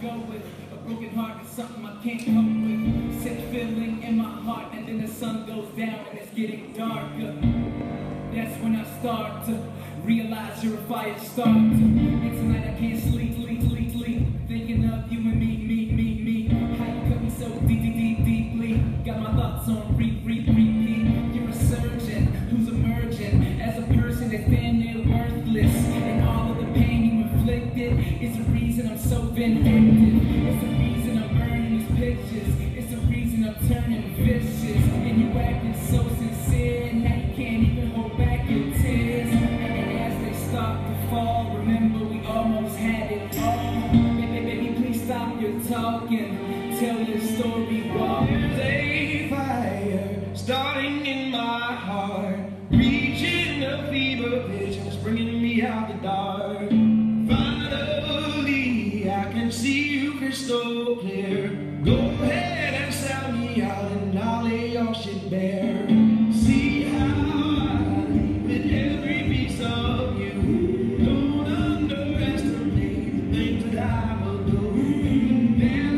go with. A broken heart is something I can't cope with. Set feeling in my heart, and then the sun goes down and it's getting darker. That's when I start to realize you're a fire starter. And tonight I can't sleep, sleep, sleep, sleep. Thinking of you and me, me, me, me. How you cut me so deep, deep, deep, deeply. Got my thoughts on re, re, repeat. You're a surgeon who's emerging as a person that's damn near worthless. And all of the pain you inflicted is the reason I'm so vindictive. Turning vicious. And you acting so sincere. Now you can't even hold back your tears. And as they start to fall, remember we almost had it all. Baby, baby, please stop your talking. Tell your story raw. There's a fire starting in my heart, reaching a fever pitch it's bringing me out the dark. Crystal clear. Go ahead and sell me out, and I'll lay your shit bare. See how I leave with every piece of you. Don't underestimate the things that I will do. Then